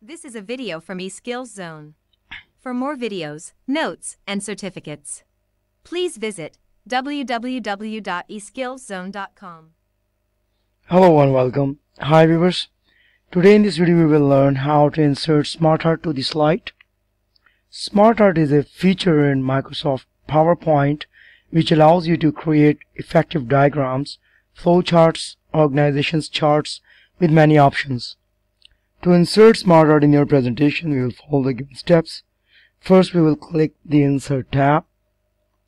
This is a video from eSkills Zone. For more videos, notes, and certificates, please visit www.eskillszone.com. Hello and welcome. Hi viewers. Today in this video we will learn how to insert SmartArt to the slide. SmartArt is a feature in Microsoft PowerPoint which allows you to create effective diagrams, flowcharts, organizations charts with many options. To insert SmartArt in your presentation, we will follow the given steps. First, we will click the Insert tab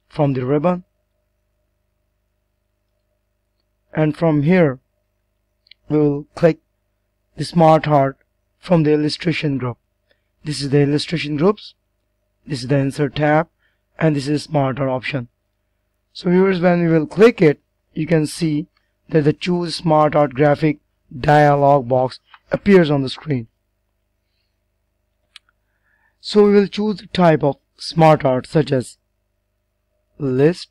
from the ribbon. And from here, we will click the SmartArt from the illustration group. This is the illustration groups. This is the Insert tab. And this is the SmartArt option. So viewers, when we will click it, you can see that the Choose SmartArt Graphic dialog box appears on the screen. So we will choose the type of smart art such as list,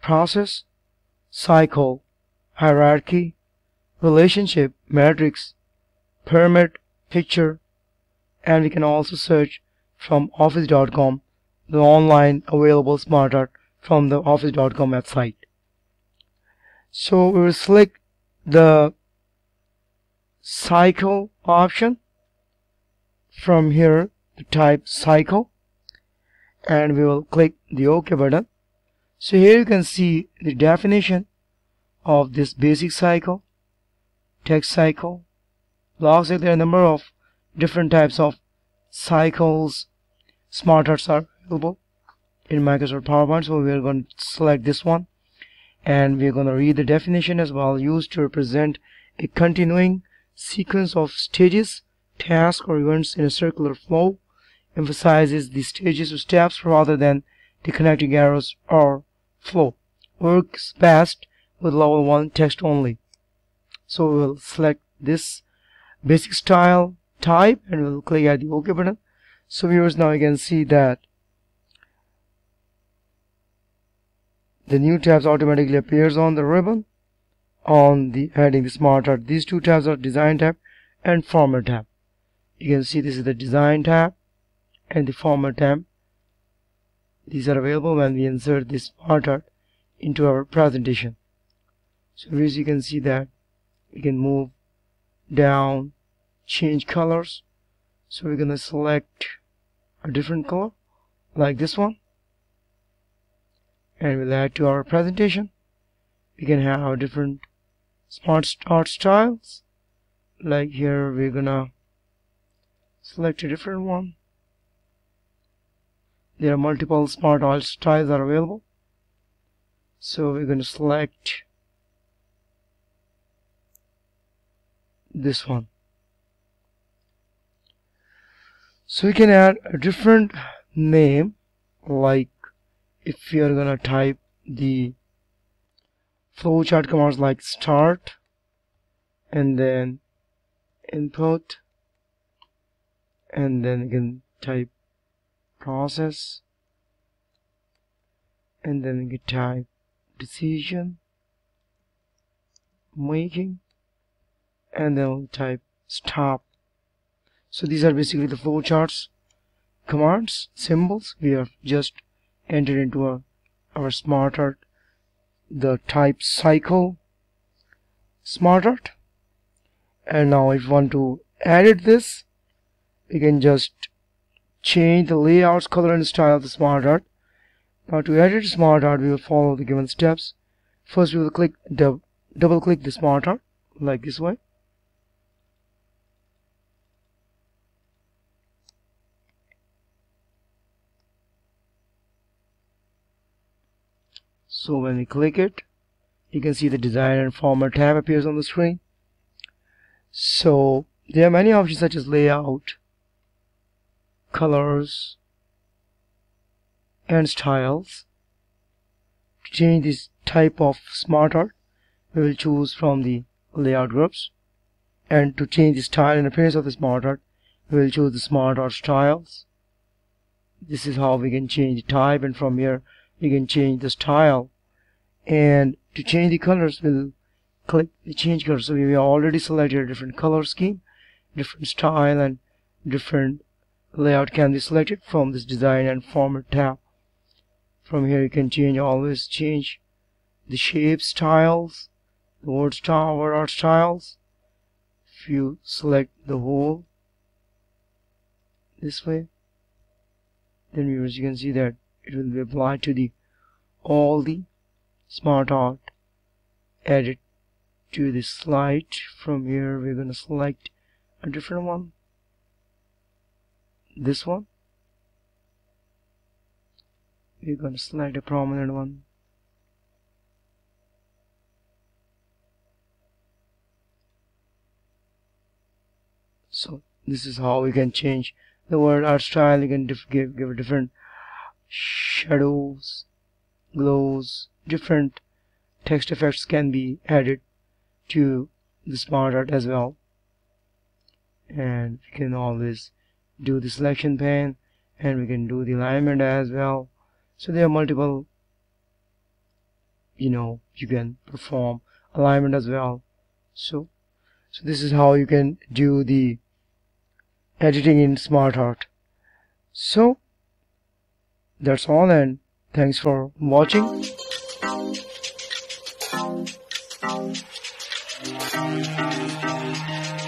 process, cycle, hierarchy, relationship, matrix, pyramid, picture, and we can also search from office.com the online available smart art from the office.com website. So we will select the cycle option. From here to type cycle. And we will click the OK button. So here you can see the definition of this basic cycle text cycle. Like there are a number of different types of cycles. Smart art available in Microsoft PowerPoint so we are going to select this one. And we're going to read the definition as well used to represent a continuing sequence of stages, tasks, or events in a circular flow emphasizes the stages or steps rather than the connecting arrows or flow. Works best with level 1 text only. So we'll select this basic style type and we'll click at the OK button. So viewers now you can see that the new tabs automatically appears on the ribbon on the heading smart art. These two tabs are design tab and format tab. You can see this is the design tab and the format tab. These are available when we insert this smart art into our presentation. So as you can see that we can move down change colors. So we're gonna select a different color like this one. And we'll add to our presentation. We can have different smart art styles. Like here we're gonna select a different one. There are multiple smart art styles are available. So we're to select this one. So we can add a different name like if we are gonna type the flowchart commands like start and then input and then can type process and then you type decision making and then we'll type stop. So these are basically the flowcharts commands symbols. We have just entered into our, our smart art the type cycle smart art and now if you want to edit this you can just change the layouts color and style of the smart art. Now to edit smart art we will follow the given steps. First we will click double click the smart art like this way so when we click it you can see the design and format tab appears on the screen. So there are many options such as layout colors and styles. To change this type of smart art we will choose from the layout groups. And to change the style and appearance of the smart art we will choose the smart art styles. This is how we can change the type and from here we can change the style and to change the colors we'll click the change color. So we already selected a different color scheme different style and different layout can be selected from this design and format tab. From here you can change always change the shape styles the word style or art styles. If you select the whole this way then viewers you can see that it will be applied to the all the smart art added to the slide from here. We're to select a different one. This one. We're to select a prominent one. So this is how we can change the word art style you can give give a different shadows glows different text effects can be added to the smart art as well. And we can always do the selection pane and we can do the alignment as well. So there are multiple you know you can perform alignment as well. So so this is how you can do the editing in smart art. So that's all and thanks for watching Thank you.